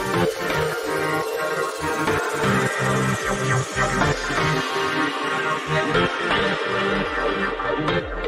Thank you.